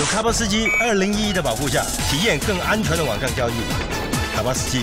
有卡巴斯基二零一一的保护下体验更安全的网上交易。卡巴斯基